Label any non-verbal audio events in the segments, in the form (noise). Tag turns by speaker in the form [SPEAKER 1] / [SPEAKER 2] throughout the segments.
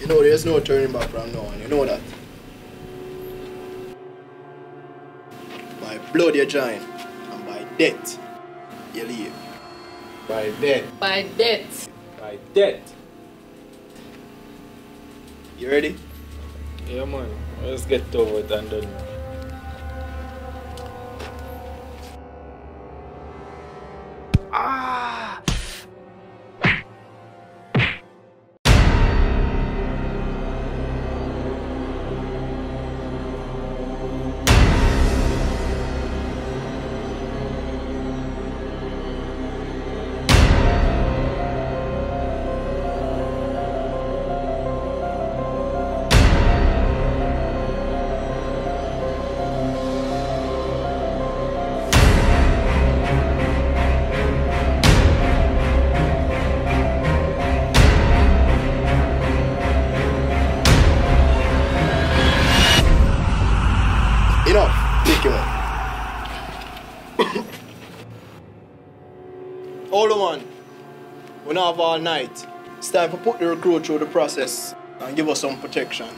[SPEAKER 1] You know, there's no turning back from now on, you know that. By blood you're giant, and by death you leave.
[SPEAKER 2] By death.
[SPEAKER 3] By death.
[SPEAKER 2] By death.
[SPEAKER 1] You ready?
[SPEAKER 2] Yeah, man. Let's get over it and done.
[SPEAKER 1] Have all night. It's time to put the recruit through the process and give us some protection.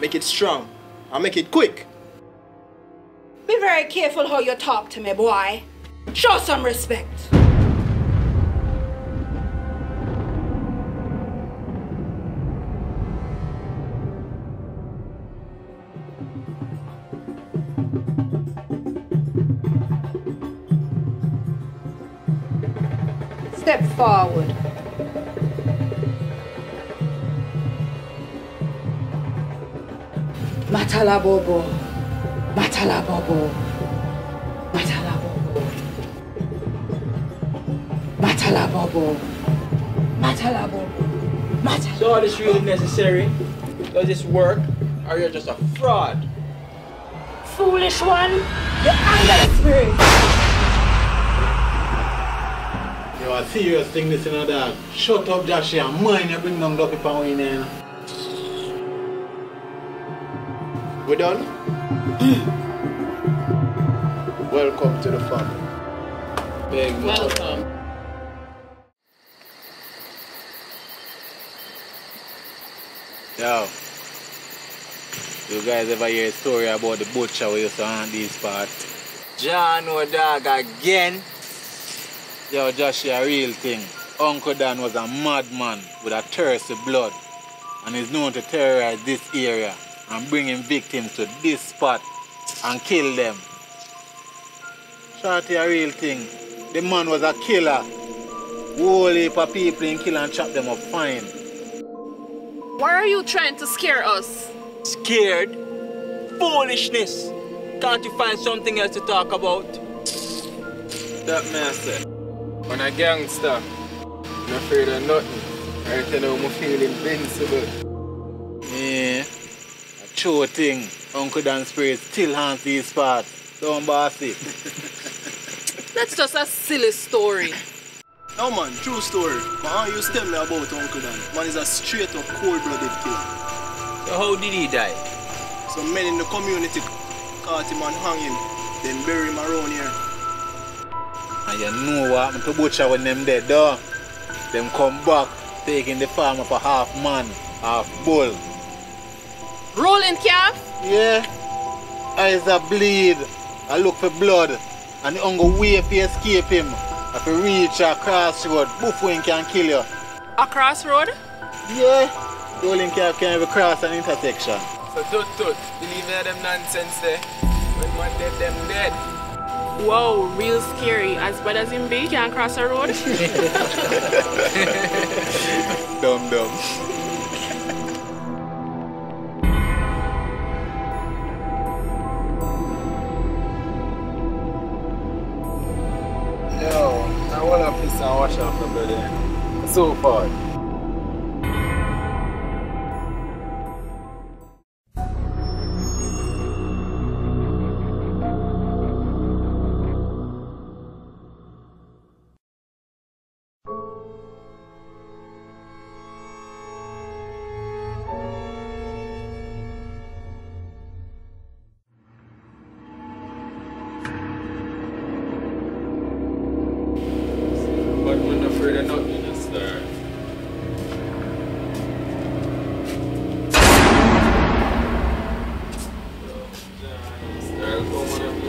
[SPEAKER 1] Make it strong and make it quick.
[SPEAKER 4] Be very careful how you talk to me, boy. Show some respect. Step forward. Matala Bobo. Matala Bobo. Matala Bobo. Matala Bobo. Matala Bobo. Matala.
[SPEAKER 2] So all this really necessary? Does this work? Or you're just a fraud?
[SPEAKER 4] Foolish one. You anger the spirit.
[SPEAKER 5] Yo, a serious thing this, you know, dog. Shut up, Josh, and mind you bring down Duppy Power in there.
[SPEAKER 1] We done? Welcome to the family.
[SPEAKER 2] Big.
[SPEAKER 3] Welcome.
[SPEAKER 5] Yo. You guys ever hear a story about the butcher we used to hunt these parts? John no dog again. Yo, Josh, a real thing. Uncle Dan was a madman with a thirsty blood and is known to terrorize this area and bringing victims to this spot and kill them. Shorty, a real thing. The man was a killer. Whole heap of people in kill and chop them up fine.
[SPEAKER 3] Why are you trying to scare us?
[SPEAKER 6] Scared? Foolishness! Can't you find something else to talk about?
[SPEAKER 2] That man said. When a gangster, I'm afraid of nothing. Right now, I'm feeling invincible.
[SPEAKER 5] Yeah, true thing. Uncle Dan Spirit still haunts these parts. Don't boss it. (laughs)
[SPEAKER 3] That's just a silly story.
[SPEAKER 1] No man, true story. Man, how you tell me about Uncle Dan? Man is a straight up cold-blooded killer.
[SPEAKER 6] So how did he die?
[SPEAKER 1] Some men in the community caught him and hung him, then bury him around here.
[SPEAKER 5] And you know what happened to Butcher when them dead, though? Them come back, taking the farm of a half man, half bull.
[SPEAKER 3] Rolling calf?
[SPEAKER 5] Yeah, eyes are bleed. I look for blood, and the hunger way to escape him. If you reach a crossroad, before he can kill you.
[SPEAKER 3] A crossroad?
[SPEAKER 5] Yeah, Rolling only can can ever cross an intersection.
[SPEAKER 2] So tut tut, believe in them nonsense there. When man dead, them dead.
[SPEAKER 3] Whoa, real scary. As bad as him be, can't cross a road. (laughs)
[SPEAKER 2] So far.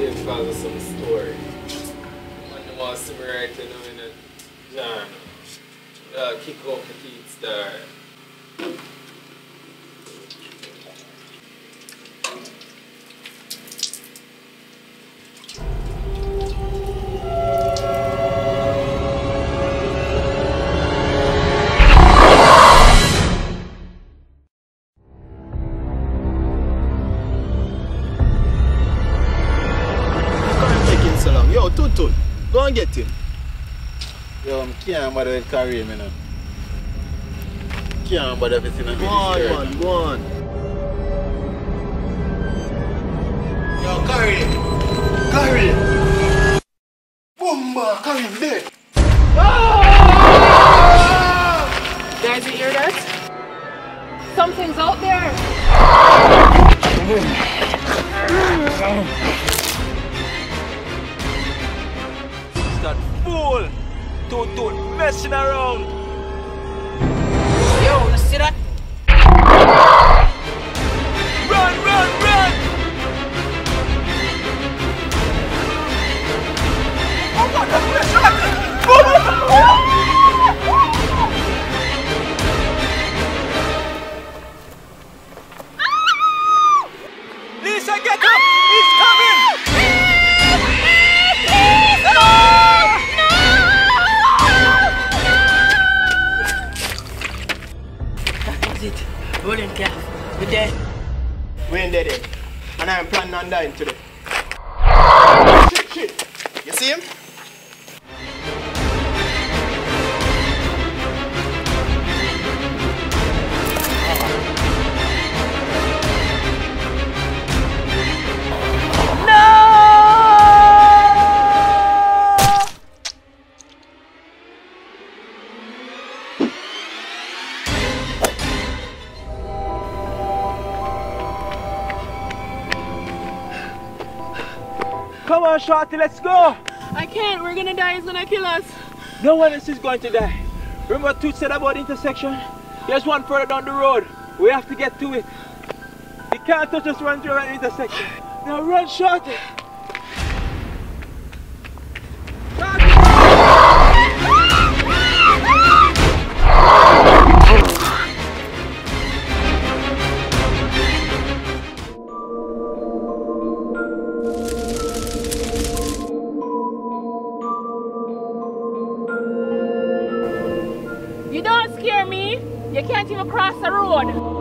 [SPEAKER 2] ele faz some story. Onde mostra story arte no minuto.
[SPEAKER 1] Já, que Kiko Petit Star. Uh, Yo, m ki
[SPEAKER 5] an bade wet kare menan. Ki an bade wet sinan mi diskare.
[SPEAKER 1] Go an man, go an. Yo,
[SPEAKER 4] kare! Kare! Bomba, kare
[SPEAKER 6] m dek! Aaaa! Ah! Get up! He's coming!
[SPEAKER 4] That's it. Rolling calf. We're dead.
[SPEAKER 1] We ain't dead yet. And I'm planning on dying today.
[SPEAKER 6] On, Shorty, let's go!
[SPEAKER 3] I can't. We're gonna die. He's gonna kill us.
[SPEAKER 6] No one else is going to die. Remember Toot said about intersection? There's one further down the road. We have to get to it. You can't touch just run through an intersection. Now run, Shorty!
[SPEAKER 3] You